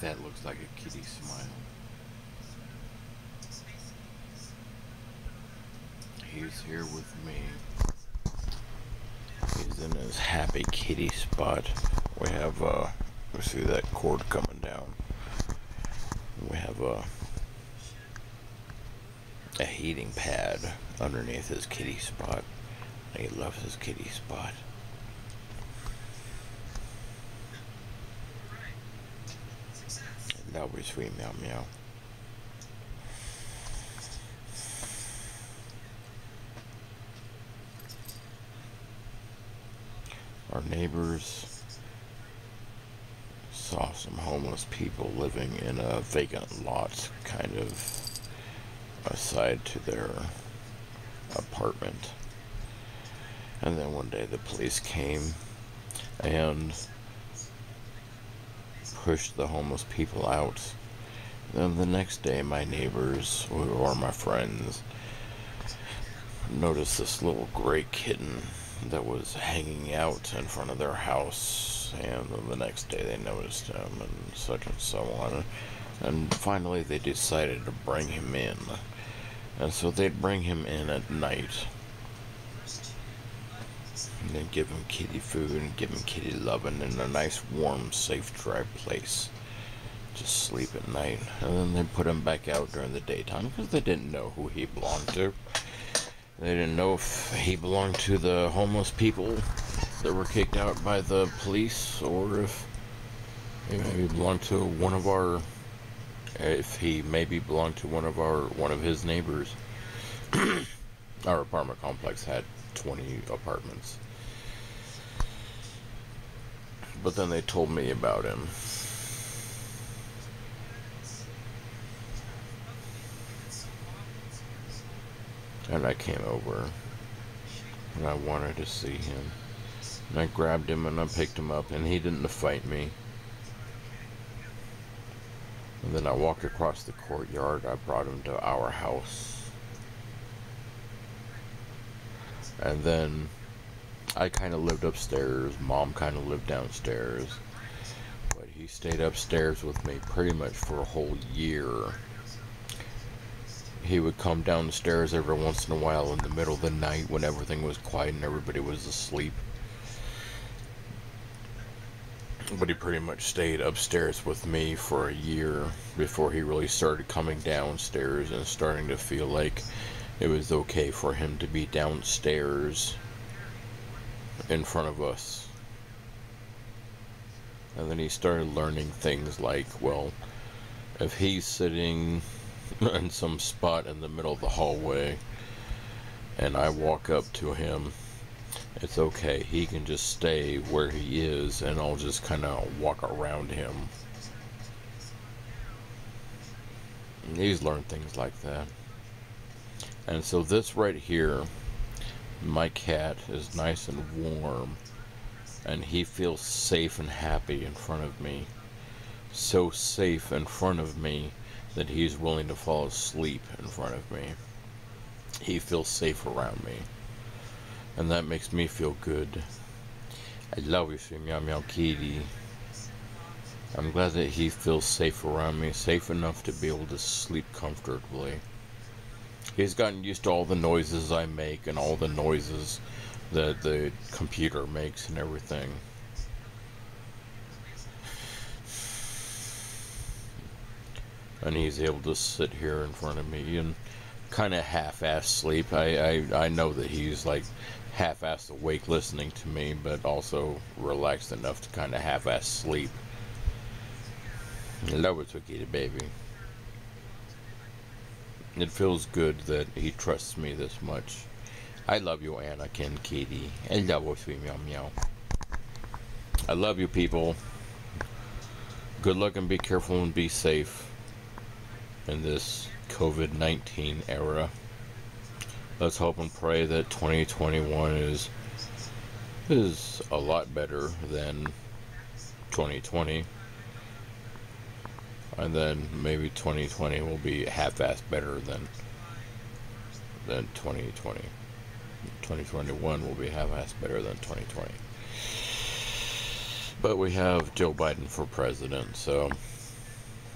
That looks like a kitty smile. He's here with me. He's in his happy kitty spot. We have, uh, we see that cord coming down. We have a, a heating pad underneath his kitty spot. He loves his kitty spot. That was sweet meow meow. Our neighbors saw some homeless people living in a vacant lot kind of aside to their apartment. And then one day the police came and pushed the homeless people out. Then the next day, my neighbors or my friends noticed this little gray kitten that was hanging out in front of their house. And then the next day, they noticed him and such and so on. And finally, they decided to bring him in. And so they'd bring him in at night and then give him kitty food and give him kitty loving in a nice, warm, safe, dry place. Just sleep at night. And then they put him back out during the daytime because they didn't know who he belonged to. They didn't know if he belonged to the homeless people that were kicked out by the police or if he maybe belonged to one of our if he maybe belonged to one of our one of his neighbors our apartment complex had 20 apartments but then they told me about him. And I came over and I wanted to see him. And I grabbed him and I picked him up and he didn't fight me. And then I walked across the courtyard. I brought him to our house. And then I kind of lived upstairs. Mom kind of lived downstairs. But he stayed upstairs with me pretty much for a whole year. He would come downstairs every once in a while in the middle of the night when everything was quiet and everybody was asleep. But he pretty much stayed upstairs with me for a year before he really started coming downstairs and starting to feel like it was okay for him to be downstairs in front of us. And then he started learning things like, well, if he's sitting in some spot in the middle of the hallway and I walk up to him, it's okay. He can just stay where he is and I'll just kind of walk around him. And he's learned things like that. And so this right here my cat is nice and warm and he feels safe and happy in front of me. So safe in front of me that he's willing to fall asleep in front of me. He feels safe around me. And that makes me feel good. I love you, sweet Meow Meow Kitty. I'm glad that he feels safe around me, safe enough to be able to sleep comfortably. He's gotten used to all the noises I make and all the noises that the computer makes and everything. And he's able to sit here in front of me and kind of half-ass sleep. I, I, I know that he's like half-ass awake listening to me, but also relaxed enough to kind of half-ass sleep. I love it, Twikita baby. It feels good that he trusts me this much. I love you, Anakin. I love you, sweet meow meow. I love you, people. Good luck and be careful and be safe in this COVID 19 era. Let's hope and pray that 2021 is is a lot better than 2020 and then maybe 2020 will be half-assed better than than 2020. 2021 will be half-assed better than 2020. But we have Joe Biden for president, so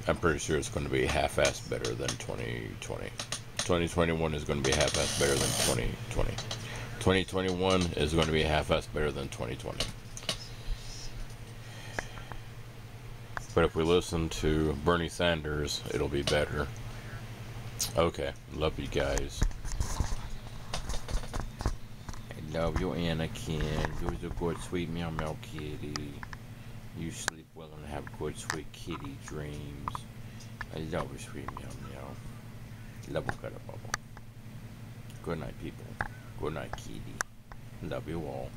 I'm pretty sure it's going to be half-assed better than 2020. 2021 is going to be half-assed better than 2020. 2021 is going to be half-assed better than 2020. But if we listen to Bernie Sanders, it'll be better. Okay, love you guys. I love you, Anakin. You're a good, sweet meow meow kitty. You sleep well and have good, sweet kitty dreams. I love you, sweet meow meow. Love you, bubble. Good night, people. Good night, kitty. Love you all.